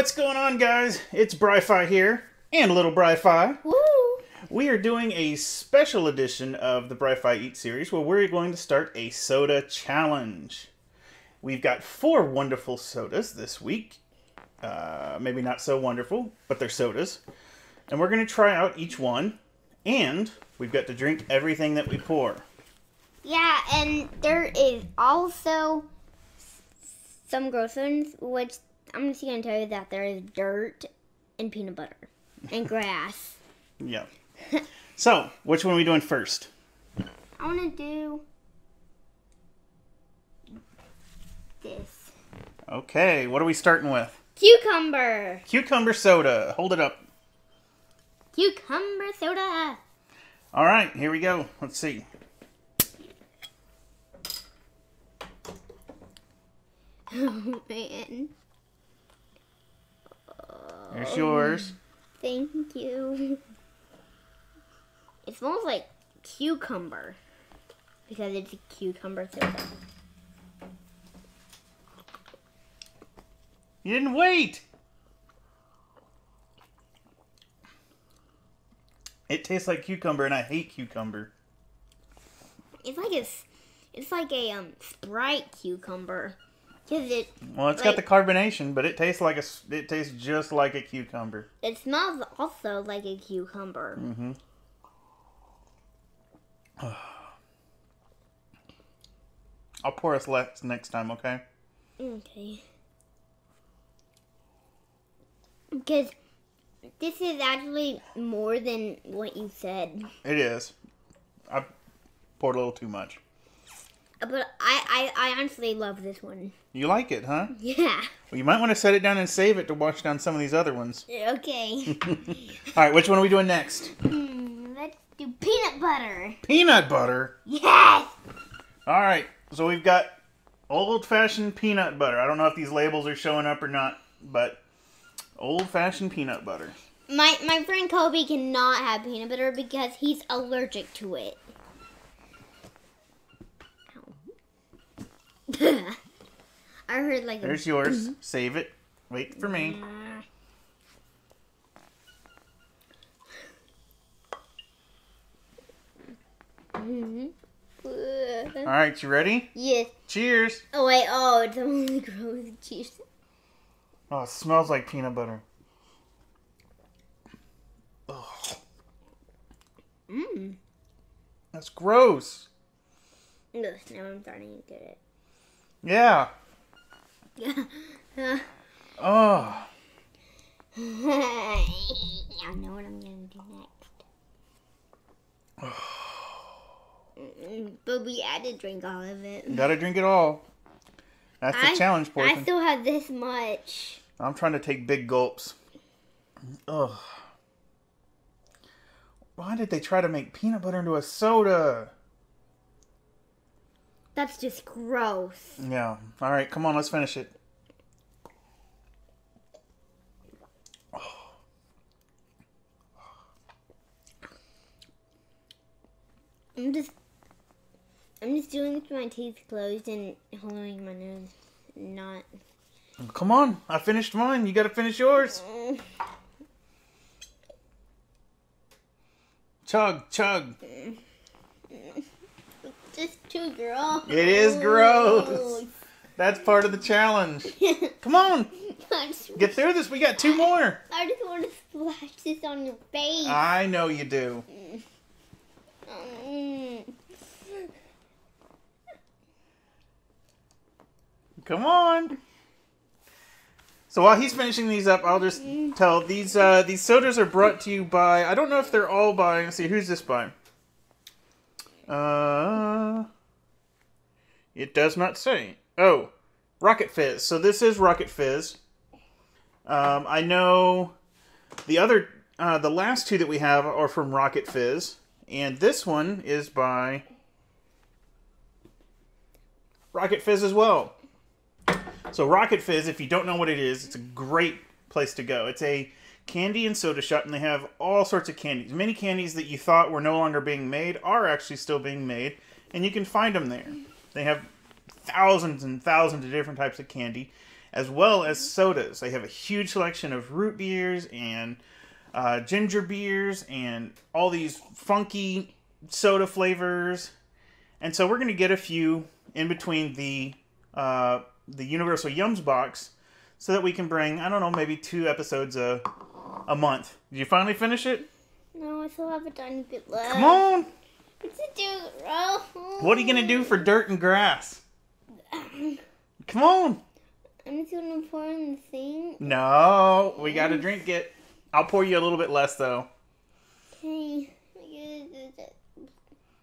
What's going on, guys? It's Bri-Fi here, and Little Bri-Fi. Woo! We are doing a special edition of the Bri-Fi Eat series where we're going to start a soda challenge. We've got four wonderful sodas this week. Uh, maybe not so wonderful, but they're sodas. And we're going to try out each one, and we've got to drink everything that we pour. Yeah, and there is also some gross ones, which I'm just gonna tell you that there is dirt and peanut butter and grass. Yeah. So, which one are we doing first? I wanna do this Okay, what are we starting with? cucumber, Cucumber soda. Hold it up. cucumber soda. All right, here we go. Let's see. Oh man, There's yours. thank you. It smells like cucumber because it's a cucumber soda. You didn't wait. It tastes like cucumber, and I hate cucumber. It's like a, it's like a um Sprite cucumber, cause it Well, it's got the carbonation, but it tastes like a. s- It tastes just like a cucumber. it smells also like a cucumber. Mm-hmm. I'll pour us less next time, okay? Okay. Because this is actually more than what you said, It is. I poured a little too much. but I I, I honestly love this one. You like it, huh? Yeah. Well, you might want to set it down and save it to wash down some of these other ones. Okay. All right, which one are we doing next? Hmm, let's do peanut butter. Peanut butter. Yes. All right, so we've got old-fashioned peanut butter. I don't know if these labels are showing up or not, but old-fashioned peanut butter. My my friend Kobe cannot have peanut butter because he's allergic to it. I heard like There's yours. Save it. Wait for me. Mhm. All right, you ready? Yes. Cheers. Oh wait. Oh, it's only gross cheese. Oh, it smells like peanut butter. Ugh, Mmm. that's gross. No, now I'm starting to get it. Yeah. Oh, I know what I'm gonna do next. But we had to drink all of it. gotta drink it all. That's the I- challenge portion. I still have this much. I'm trying to take big gulps. Ugh. Why did they try to make peanut butter into a soda? That's just gross. Yeah. All right, come on, let's finish it. I'm just, I'm just doing it with my teeth closed and holding my nose, not. Come on, I finished mine. You got to finish yours. Mm, Chug, chug. Too gross. It is gross. That's part of the challenge. Come on, get through this. We got two more. I just want to splash this on your face. I know you do. Mm. Come on. So while he's finishing these up, I'll just tell these uh, these sodas are brought to you by I don't know if they're all by. Let's see, who's this by? Uh, it does not say. Oh, Rocket Fizz. So this is Rocket Fizz. Um, I know the other, uh, the last two that we have are from Rocket Fizz, and this one is by Rocket Fizz as well. So Rocket Fizz, if you don't know what it is, it's a great place to go. It's a candy and soda shop, and they have all sorts of candies. Many candies that you thought were no longer being made are actually still being made, and you can find them there. They have thousands and thousands of different types of candy, as well as sodas. They have a huge selection of root beers and uh, ginger beers and all these funky soda flavors. And so we're going to get a few in between the uh, the Universal Yums box so that we can bring, I don't know, maybe two episodes a, a month. Did you finally finish it? No, I still have a tiny bit left. Come on! What's it do? Oh. What are you going to do for dirt and grass? Come on! I'm just gonna pour in the sink. No, we got to drink it. I'll pour you a little bit less, though. Okay.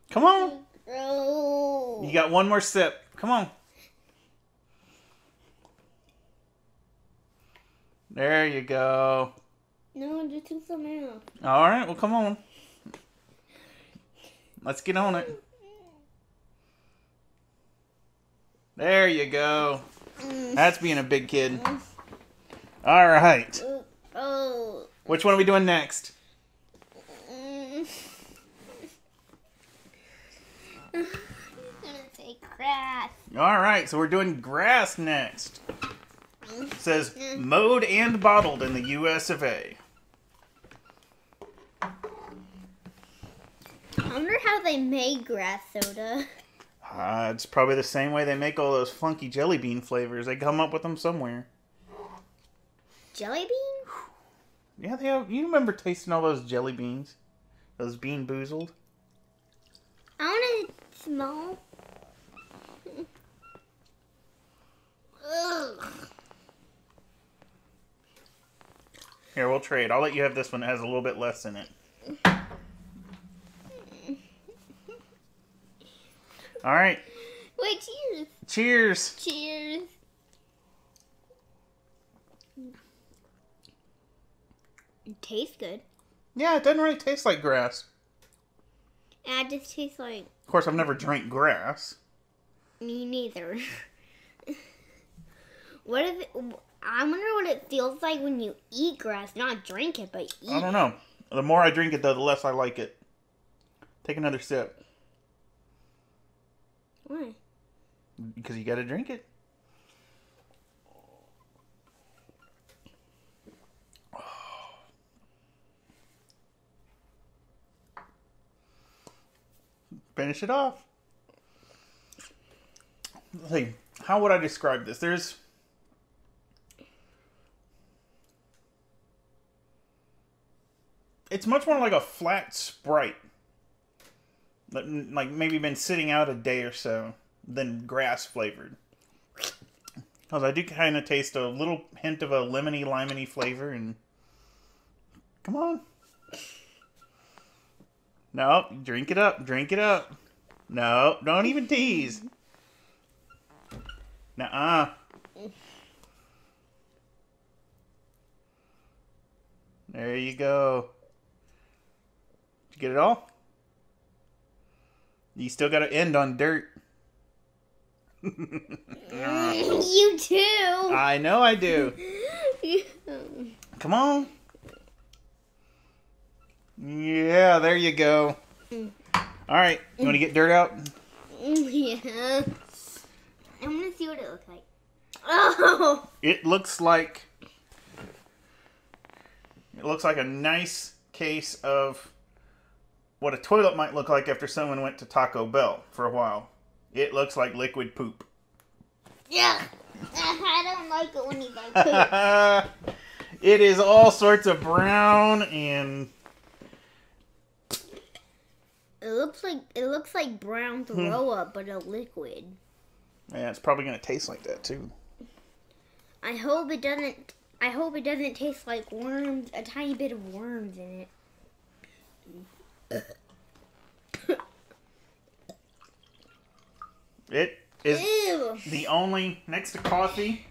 Come on! Oh. You got one more sip. Come on. There you go. No, just do some else. All right, well, come on. Let's get on it. There you go. That's being a big kid. All right. Which one are we doing next? Grass. All right, so we're doing grass next. It says mowed and bottled in the U.S. of A. wonder how they made grass soda. Uh, it's probably the same way they make all those funky jelly bean flavors. They come up with them somewhere. Jelly bean? Yeah, they have. You remember tasting all those jelly beans? Those BeanBoozled? I want to smell. Here, we'll trade. I'll let you have this one that has a little bit less in it. All right. Wait, cheers. Cheers. Cheers. It tastes good. Yeah, it doesn't really taste like grass. And it just tastes like Of course, I've never drank grass. me neither. what if it, I wonder what it feels like when you eat grass, not drink it, but eat. I don't know. The more I drink it, though, the less I like it. Take another sip Why? because you got to drink it. Finish it off. See, how would I describe this? There's it's much more like a flat sprite like maybe been sitting out a day or so than grass flavored because i do kind of taste a little hint of a lemony limony flavor and come on no drink it up drink it up no don't even tease Nuh-uh. There you go. Did you get it all? You still got to end on dirt. you too. I know I do. Come on. Yeah, there you go. All right, you want to get dirt out? yeah. I'm gonna see what it looks like. Oh. It looks like it looks like a nice case of what a toilet might look like after someone went to Taco Bell for a while. It looks like liquid poop. Yeah. I don't like it when you like poop. it is all sorts of brown and It looks like it looks like brown hmm. throw up, but a liquid. yeah, it's probably gonna taste like that too. I hope it doesn't. I hope it doesn't taste like worms. A tiny bit of worms in it. It is Ew. the only next to coffee.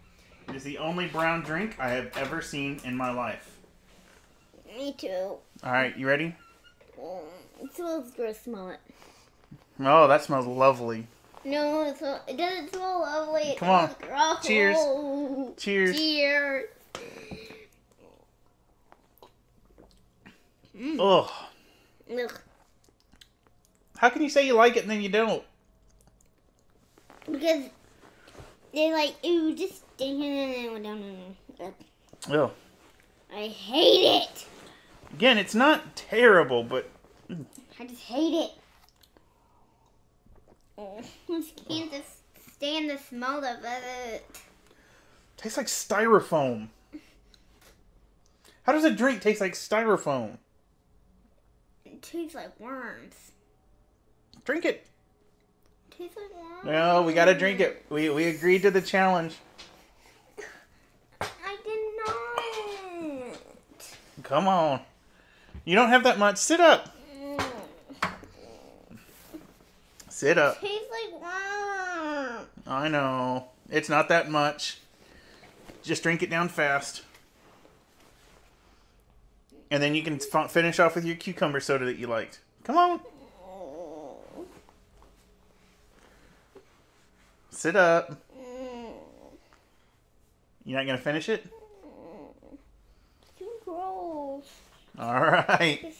It is the only brown drink I have ever seen in my life. Me too. All right, you ready? Mm, It smells gross. Smell it. Oh, that smells lovely. No, it, it doesn't smell lovely. It Come on. gross. Cheers. Cheers. Cheers. Ugh. Ugh. How can you say you like it and then you don't? Because they're like it just stinking and then it went down. and- Oh. I hate it. Again, it's not terrible, but mm. I just hate it. I just can't just stand the smell of it. tastes like styrofoam. How does a drink taste like styrofoam? Tastes like worms. Drink it. It tastes like worms. No, we gotta drink it. We we agreed to the challenge. I did not. Come on. You don't have that much. Sit up. Mm. Sit up. tastes like worms. I know. It's not that much. Just drink it down fast. And then you can f- finish off with your cucumber soda that you liked. Come on. Sit up. You're not going to finish it? Too gross. All right. Gross.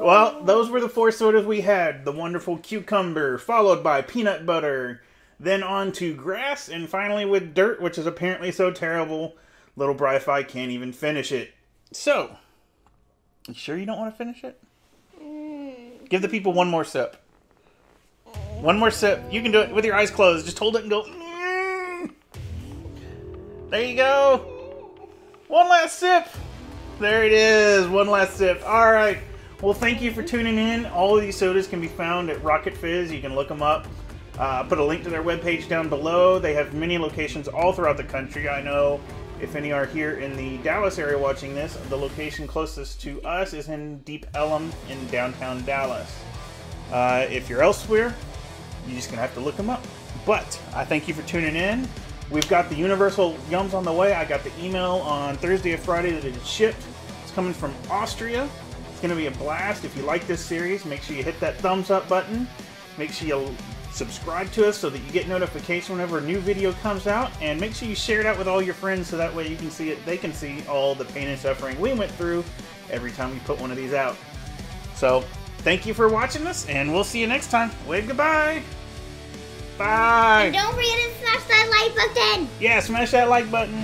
Well, those were the four sodas we had. The wonderful cucumber, followed by peanut butter, then on to grass, and finally with dirt, which is apparently so terrible, little Bri-Fi can't even finish it. So, you sure you don't want to finish it? Mm. Give the people one more sip. One more sip. You can do it with your eyes closed. Just hold it and go. "Mm." There you go. One last sip. There it is. One last sip. All right. Well, thank you for tuning in. All of these sodas can be found at Rocket Fizz. You can look them up. Uh, put a link to their webpage down below. They have many locations all throughout the country. I know if any are here in the Dallas area watching this, the location closest to us is in Deep Ellum in downtown Dallas. Uh, if you're elsewhere, you're just gonna have to look them up. But I thank you for tuning in. We've got the Universal Yums on the way. I got the email on Thursday or Friday that it shipped. It's coming from Austria. It's gonna be a blast. If you like this series, make sure you hit that thumbs up button. Make sure you subscribe to us so that you get notification whenever a new video comes out, and make sure you share it out with all your friends so that way you can see it. They can see all the pain and suffering we went through every time we put one of these out. So, thank you for watching this, and we'll see you next time. Wave goodbye. Bye. And don't forget to smash that like button. Yeah, smash that like button.